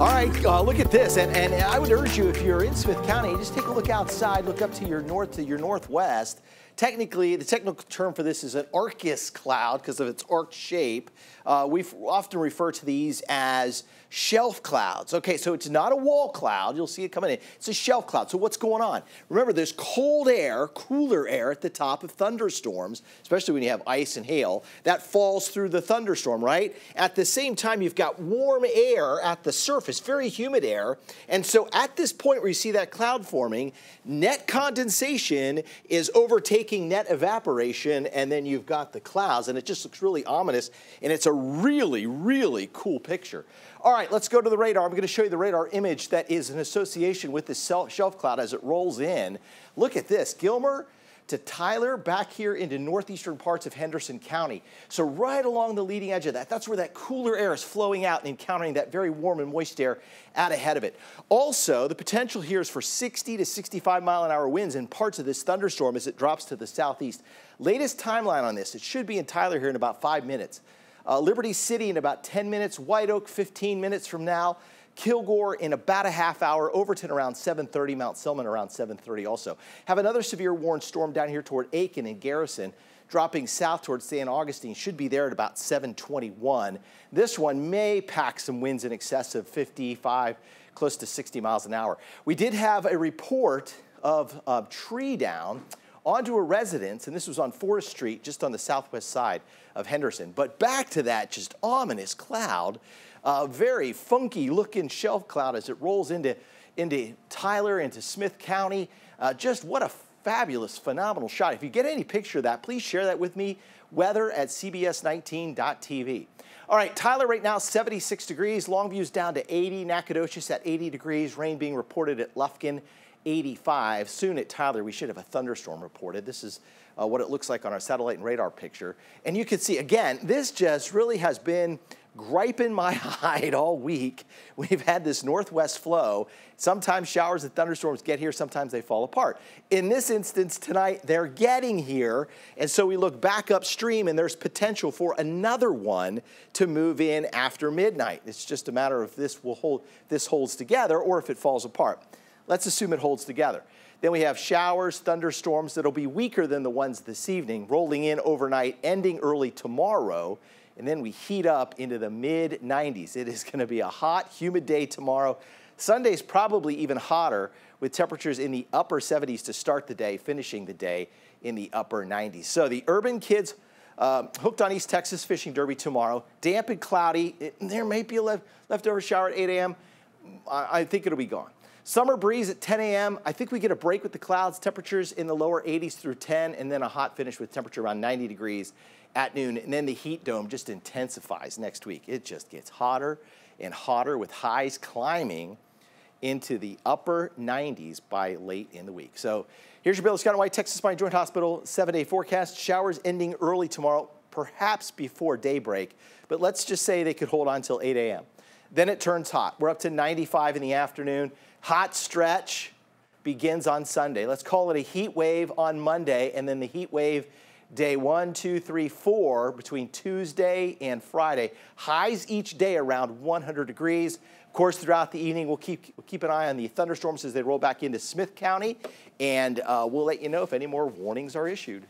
All right, uh, look at this, and, and I would urge you, if you're in Smith County, just take a look outside, look up to your north, to your northwest. Technically, the technical term for this is an Arcus cloud because of its arc shape. Uh, we often refer to these as shelf clouds. Okay, so it's not a wall cloud. You'll see it coming in. It's a shelf cloud. So what's going on? Remember, there's cold air, cooler air at the top of thunderstorms, especially when you have ice and hail. That falls through the thunderstorm, right? At the same time, you've got warm air at the surface, very humid air. And so at this point where you see that cloud forming, net condensation is overtaking net evaporation, and then you've got the clouds, and it just looks really ominous. And it's a really, really cool picture. All right, let's go to the radar. I'm going to show you the radar image that is in association with this shelf cloud as it rolls in. Look at this, Gilmer to Tyler back here into northeastern parts of Henderson County. So right along the leading edge of that, that's where that cooler air is flowing out and encountering that very warm and moist air out ahead of it. Also, the potential here is for 60 to 65 mile an hour winds in parts of this thunderstorm as it drops to the southeast. Latest timeline on this, it should be in Tyler here in about five minutes. Uh, Liberty City in about 10 minutes, White Oak 15 minutes from now, Kilgore in about a half hour, Overton around 7.30, Mount Selman around 7.30 also. Have another severe warned storm down here toward Aiken and Garrison, dropping south towards San Augustine, should be there at about 721. This one may pack some winds in excess of 55, close to 60 miles an hour. We did have a report of, of tree down onto a residence, and this was on Forest Street, just on the southwest side of Henderson. But back to that just ominous cloud, uh, very funky looking shelf cloud as it rolls into, into Tyler, into Smith County. Uh, just what a fabulous, phenomenal shot. If you get any picture of that, please share that with me. Weather at CBS19.tv. All right, Tyler right now 76 degrees, Longview's down to 80, Nacogdoches at 80 degrees, rain being reported at Lufkin 85. Soon at Tyler, we should have a thunderstorm reported. This is uh, what it looks like on our satellite and radar picture. And you can see, again, this just really has been griping my hide all week. We've had this northwest flow. Sometimes showers and thunderstorms get here, sometimes they fall apart. In this instance tonight, they're getting here, and so we look back upstream and there's potential for another one to move in after midnight. It's just a matter of this will hold this holds together or if it falls apart. Let's assume it holds together. Then we have showers, thunderstorms that'll be weaker than the ones this evening, rolling in overnight, ending early tomorrow. And then we heat up into the mid 90s. It is going to be a hot, humid day tomorrow. Sunday's probably even hotter with temperatures in the upper 70s to start the day, finishing the day in the upper 90s. So the urban kids uh, hooked on East Texas Fishing Derby tomorrow. Damp and cloudy. It, there may be a left, leftover shower at 8 a.m. I, I think it'll be gone. Summer breeze at 10 a.m. I think we get a break with the clouds, temperatures in the lower 80s through 10, and then a hot finish with temperature around 90 degrees at noon. And then the heat dome just intensifies next week. It just gets hotter and hotter with highs climbing into the upper 90s by late in the week. So here's your Baylor Scott and White Texas Spine Joint Hospital seven day forecast. Showers ending early tomorrow, perhaps before daybreak, but let's just say they could hold on until 8 a.m. Then it turns hot. We're up to 95 in the afternoon. Hot stretch begins on Sunday. Let's call it a heat wave on Monday, and then the heat wave day one, two, three, four between Tuesday and Friday. Highs each day around 100 degrees. Of course, throughout the evening, we'll keep, we'll keep an eye on the thunderstorms as they roll back into Smith County, and uh, we'll let you know if any more warnings are issued.